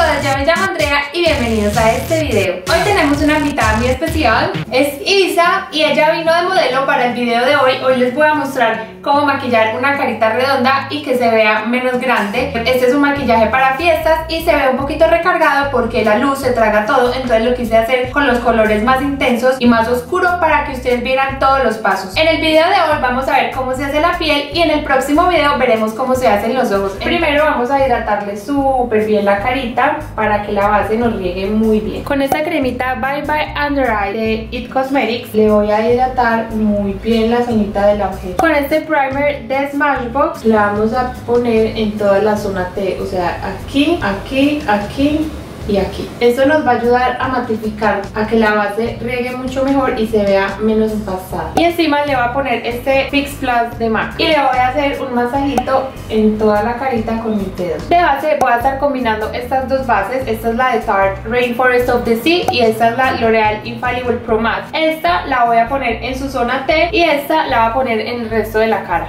good. Ya me llamo Andrea y bienvenidos a este video. Hoy tenemos una invitada muy especial, es Isa y ella vino de modelo para el video de hoy. Hoy les voy a mostrar cómo maquillar una carita redonda y que se vea menos grande. Este es un maquillaje para fiestas y se ve un poquito recargado porque la luz se traga todo, entonces lo quise hacer con los colores más intensos y más oscuros para que ustedes vieran todos los pasos. En el video de hoy vamos a ver cómo se hace la piel y en el próximo video veremos cómo se hacen los ojos. Primero vamos a hidratarle súper bien la carita para que la base nos riegue muy bien. Con esta cremita Bye Bye Under Eye de It Cosmetics le voy a hidratar muy bien la zonita del ojera. Con este primer de Smashbox le vamos a poner en toda la zona T, o sea aquí, aquí, aquí y aquí. Esto nos va a ayudar a matificar, a que la base riegue mucho mejor y se vea menos empastada. Y encima le voy a poner este Fix Plus de MAC. Y le voy a hacer un masajito en toda la carita con mis dedos. De base voy a estar combinando estas dos bases. Esta es la de Tarte Rainforest of the Sea y esta es la L'Oreal Infallible Pro Matte. Esta la voy a poner en su zona T y esta la voy a poner en el resto de la cara.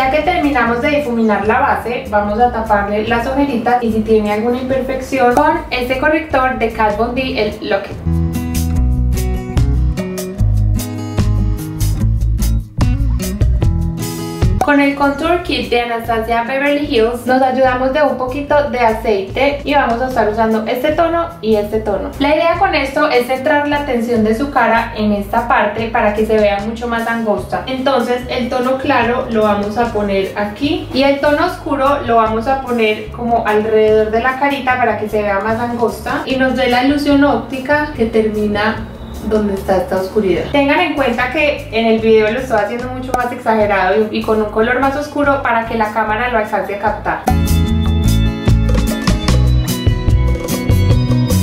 Ya que terminamos de difuminar la base, vamos a taparle las ojeritas y si tiene alguna imperfección con este corrector de Kat Von D, el Locket. Con el Contour Kit de Anastasia Beverly Hills nos ayudamos de un poquito de aceite y vamos a estar usando este tono y este tono. La idea con esto es centrar la atención de su cara en esta parte para que se vea mucho más angosta. Entonces el tono claro lo vamos a poner aquí y el tono oscuro lo vamos a poner como alrededor de la carita para que se vea más angosta y nos dé la ilusión óptica que termina donde está esta oscuridad. Tengan en cuenta que en el video lo estoy haciendo mucho más exagerado y, y con un color más oscuro para que la cámara lo alcance a captar.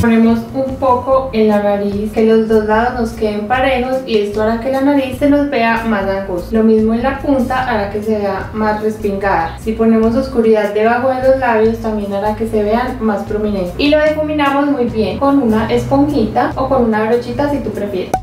Ponemos un poco en la nariz, que los dos lados nos queden parejos y esto hará que la nariz se nos vea más angosta. Lo mismo en la punta hará que se vea más respingada. Si ponemos oscuridad debajo de los labios también hará que se vean más prominentes. Y lo difuminamos muy bien con una esponjita o con una brochita si tú prefieres.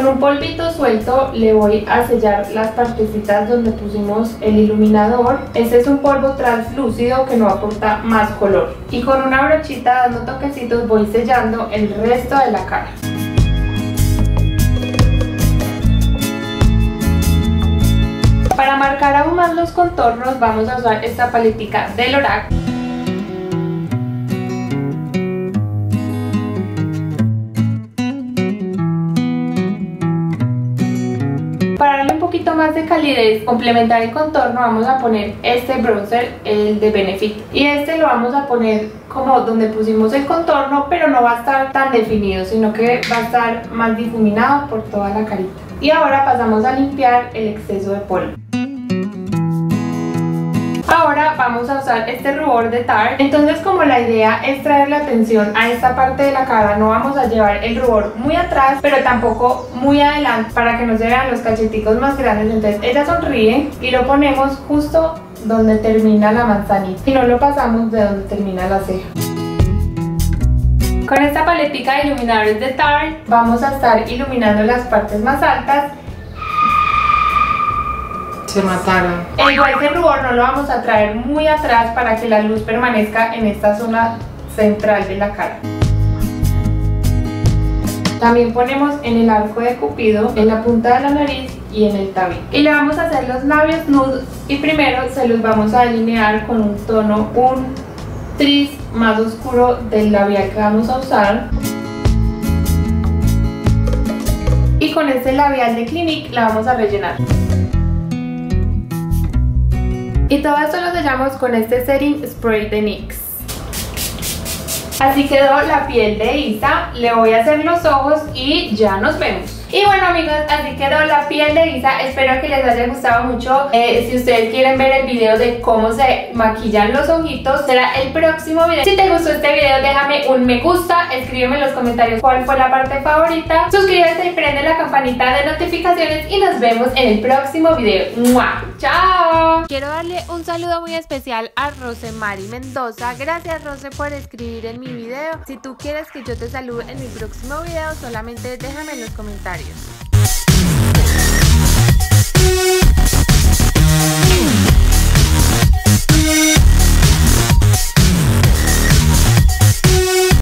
Con un polvito suelto le voy a sellar las partecitas donde pusimos el iluminador. Este es un polvo translúcido que no aporta más color. Y con una brochita dando toquecitos voy sellando el resto de la cara. Para marcar aún más los contornos vamos a usar esta paletica de Lorac. De calidez, complementar el contorno, vamos a poner este bronzer, el de Benefit. Y este lo vamos a poner como donde pusimos el contorno, pero no va a estar tan definido, sino que va a estar más difuminado por toda la carita. Y ahora pasamos a limpiar el exceso de polvo. Ahora vamos a usar este rubor de Tarte. Entonces como la idea es traer la atención a esta parte de la cara, no vamos a llevar el rubor muy atrás, pero tampoco muy adelante para que no se vean los cacheticos más grandes. Entonces ella sonríe y lo ponemos justo donde termina la manzanita y no lo pasamos de donde termina la ceja. Con esta paletica de iluminadores de Tarte vamos a estar iluminando las partes más altas Se mataron. el igual que el rubor no lo vamos a traer muy atrás para que la luz permanezca en esta zona central de la cara. También ponemos en el arco de cupido, en la punta de la nariz y en el tabique. Y le vamos a hacer los labios nude y primero se los vamos a delinear con un tono, un tris más oscuro del labial que vamos a usar. Y con este labial de Clinique la vamos a rellenar. Y todo esto lo sellamos con este setting spray de NYX. Así quedó la piel de Isa. Le voy a hacer los ojos y ya nos vemos. Y bueno amigos, así quedó la piel de Isa, espero que les haya gustado mucho. Eh, si ustedes quieren ver el video de cómo se maquillan los ojitos, será el próximo video. Si te gustó este video, déjame un me gusta, escríbeme en los comentarios cuál fue la parte favorita, suscríbete y prende la campanita de notificaciones y nos vemos en el próximo video. ¡Mua! ¡Chao! Quiero darle un saludo muy especial a Rosemary Mendoza. Gracias Rose por escribir en mi video. Si tú quieres que yo te salude en mi próximo video, solamente déjame en los comentarios.